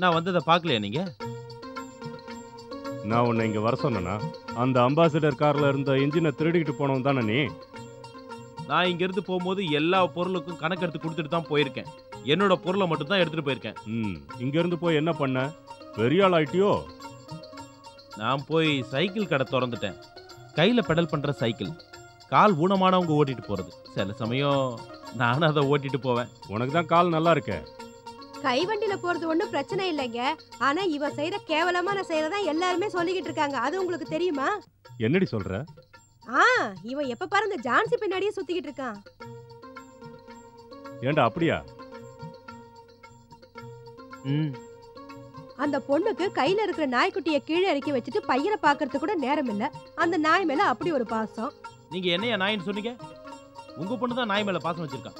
நான் வந்ததை பார்க்கலையா நீங்க? நான் உன்னை இங்க வர சொன்னேனா? அந்த அம்பாசிடர் கார்ல இருந்த இன்ஜினை திருடிக்கிட்டு போனவன் தானே நீ? நான் இங்க இருந்து போகும்போது எல்லா பொருளுக்கும் கணக்கு எடுத்து கொடுத்துட்டு தான் போயிருக்கேன். என்னோட பொருளை மட்டும் தான் எடுத்துட்டு போயிருக்கேன். ம் இங்க இருந்து போய் என்ன பண்ண? பெரிய ஆள் ஆயிட்டியோ? நான் போய் சைக்கிள் கடை திறந்துட்டேன். கையில பெடல் பண்ற சைக்கிள். கால் ஊனமானவங்க ஓட்டிட்டு போறது. சில சமயம் நானும் அதை ஓட்டிட்டு போவேன். உனக்கு தான் கால் நல்லா இருக்கே. கை வண்டியில போறது ஒண்ணும் பிரச்சனை இல்லைங்க. ஆனா இவ செய்யற கேவலமான செயலை எல்லாருமே சொல்லிக்கிட்டு இருக்காங்க. அது உங்களுக்கு தெரியுமா? என்னடி சொல்ற? ஆ இவன் எப்ப பாரு இந்த ஜான்சி பின்னாடியே சுத்திக்கிட்டு இருக்கான் ஏன்டா அப்படியா? ம். அந்த பொண்ணுக்கு கையில இருக்கிற நாய்க்குட்டிய கீழே இறக்கி வச்சுட்டு பையனை பாக்குறதுக்கு கூட நேரம் இல்ல. அந்த நாய் மேல அப்படி ஒரு பாசம். நீங்க என்னைய நாயின்னு சொன்னீங்க? உங்க பொண்ணு தான் நாய் மேல பாசம் வச்சிருக்கான்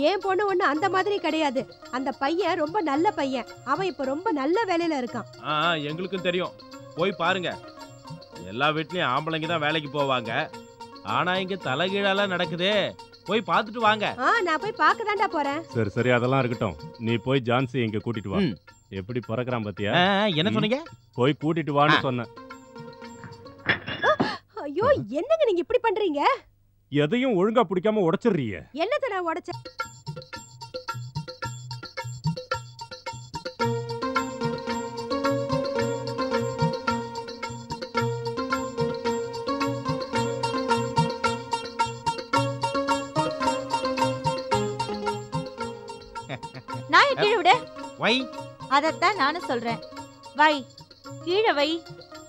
ஏன் பொண்ணு ஒண்ணு அந்த மாதிரி கிடையாது. அந்த பையன் ரொம்ப நல்ல பையன். அவன் இப்ப ரொம்ப நல்ல வேலையில இருக்கான். ஆ ஆ, எங்களுக்கும் தெரியும். போய் பாருங்க. எல்லா வீட்லயும் ஆம்பளைங்க தான் வேலைக்கு போவாங்க. ஆனா இங்க தலைகீழாலாம் நடக்குதே. போய் பார்த்துட்டு வாங்க. ஆ நான் போய் பார்க்க போறேன். சரி சரி அதெல்லாம் இருக்கட்டும். நீ போய் ஜான்சி இங்க கூட்டிட்டு வா. ம். எப்படி பறக்குறான் பாத்தியா? ஆ, என்ன. சொன்னீங்க? போய் கூட்டிட்டு வான்னு சொன்னேன். ஐயோ என்னங்க நீங்க இப்படி பண்றீங்க? எதையும் ஒழுங்கா பிடிக்காம உடைச்சிடுறியே என்னத்த நான் உடைச்ச நாயை கீழே விடு. வை. அதத்தான் நானும் சொல்றேன். வை. கீழே வை.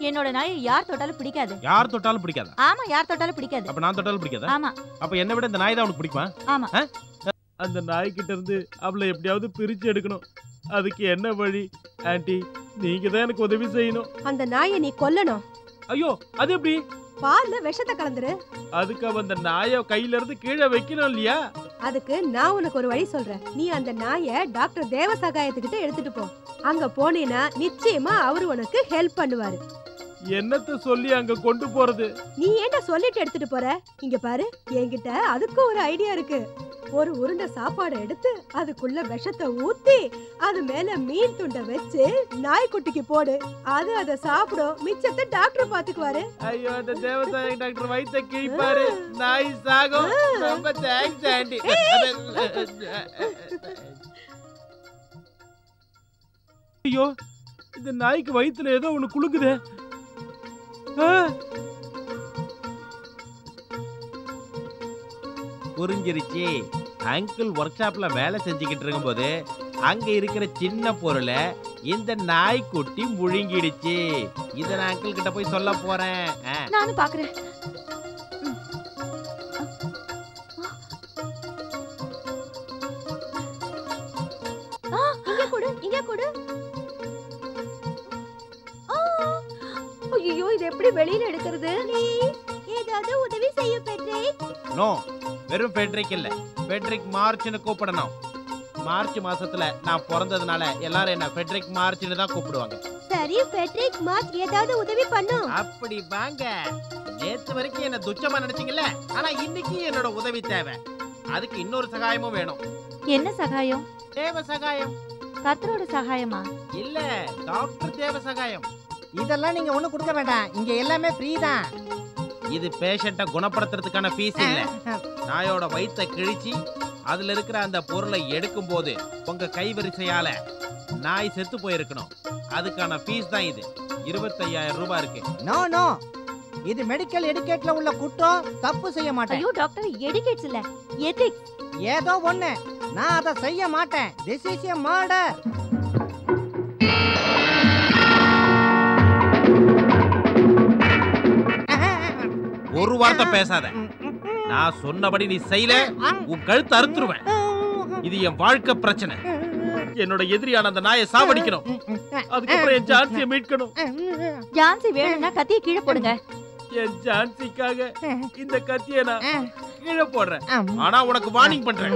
என்னோட நாயை யார் தொட்டாலும் பிடிக்காது. யார் தொட்டாலும் பிடிக்காதா? ஆமா யார் தொட்டாலும் பிடிக்காது. அப்ப நான் தொட்டாலும் பிடிக்காதா? ஆமா. அப்ப என்னை விட இந்த நாய் தான் உனக்கு பிடிக்குமா? ஆமா. அந்த நாய் கிட்ட இருந்து அவளை எப்படியாவது பிரிச்சு எடுக்கணும். அதுக்கு என்ன வழி? ஆன்ட்டி நீங்க தான் எனக்கு உதவி செய்யணும். அந்த நாயை நீ கொல்லணும். ஐயோ அது எப்படி? பால்ல விஷத்தை கலந்துரு. அதுக்கு அவ அந்த நாயை கையில இருந்து கீழே வைக்கணும் இல்லையா? அதுக்கு நான் உனக்கு ஒரு வழி சொல்றேன். நீ அந்த நாயை டாக்டர் தேவ சகாயத்துக்கிட்ட எடுத்துட்டு போ. அங்க போனீன்னா நிச்சயமா அவரு உனக்கு ஹெல்ப் பண்ணுவாரு. என்னத்த சொல்லி அங்க கொண்டு போறது? நீ ஏன்டா சொல்லிட்டு எடுத்துட்டு போற? இங்க பாரு என்கிட்ட அதுக்கும் ஒரு ஐடியா இருக்கு. ஒரு உருண்டை சாப்பாடை எடுத்து அதுக்குள்ள விஷத்தை ஊத்தி அது மேல மீன் துண்டை வச்சு நாய்க்குட்டிக்கு போடு. அது அதை சாப்பிடும். மிச்சத்தை டாக்டர் பாத்துக்குவாரு. ஐயோ அந்த தேவசாய டாக்டர் வயித்த கிழிப்பாரு. நாய் சாகும். ரொம்ப தேங்க்ஸ் ஆண்டி. ஐயோ இந்த நாய்க்கு வயித்துல ஏதோ ஒண்ணு குலுக்குதே! புரிஞ்சிருச்சு. அங்கிள் ஒர்க் ஷாப்ல வேலை செஞ்சுக்கிட்டு இருக்கும்போது அங்க இருக்கிற சின்ன பொருளை இந்த நாய்க்குட்டி முழுங்கிடுச்சு. இத நான் அங்கிள் கிட்ட போய் சொல்ல போறேன். ஆ. நானும் பாக்குறேன். இங்க கொடு இங்க கொடு. ஐயோ இது எப்படி வெளியில எடுக்கிறது? ஏதாவது உதவி செய்ய பெற்றே. நோ வெறும் ஃபெட்ரிக் இல்ல. ஃபெட்ரிக் மார்ச்னு கூப்பிடணும். மார்ச் மாசத்துல நான் பிறந்ததுனால எல்லாரும் என்ன ஃபெட்ரிக் மார்ச்னு தான் கூப்பிடுவாங்க. சரி பெட்ரிக் மார்க் ஏதாவது உதவி பண்ணும். அப்படி வாங்க. நேத்து வரைக்கும் என்ன துச்சமா நினைச்சீங்கல்ல? ஆனா இன்னைக்கு என்னோட உதவி தேவை. அதுக்கு இன்னொரு சகாயமும் வேணும். என்ன சகாயம்? தேவ சகாயம். கர்த்தரோட சகாயமா? இல்ல டாக்டர் தேவ சகாயம். இதெல்லாம் நீங்க ஒண்ணு கொடுக்க வேண்டாம். இங்க எல்லாமே ஃப்ரீ தான். இது பேஷண்ட்டை குணப்படுத்துறதுக்கான ஃபீஸ் இல்ல. நாயோட வயித்தை கிழிச்சு அதுல இருக்கிற அந்த பொருளை எடுக்கும் போது உங்க கைவரிசையால நாய் செத்து போயிருக்கணும். அதுக்கான ஃபீஸ் தான் இது. இருபத்தையாயிரம் ரூபாய் இருக்கு. நோ நோ இது மெடிக்கல் எடுக்கேட்ல உள்ள குற்றம். தப்பு செய்ய மாட்டேன். ஐயோ டாக்டர் எடிகேட்ஸ் இல்ல. எதிக்ஸ் ஏதோ ஒண்ணு. நான் அதை செய்ய மாட்டேன். திஸ் இஸ் எ மர்டர் வார்த்தை பேசாத. நான் சொன்னபடி நீ செய்யல உன் கழுத்து அறுத்துருவேன். இது என் வாழ்க்கை பிரச்சனை. என்னோட எதிரியான அந்த நாயை சாவடிக்கணும். அதுக்கப்புறம் என் ஜான்சியை மீட்கணும். ஜான்சி வேணும்னா கத்திய கீழே போடுங்க. என் ஜான்சிக்காக இந்த கத்தியை நான் கீழே போடுறேன். ஆனா உனக்கு வார்னிங் பண்றேன்.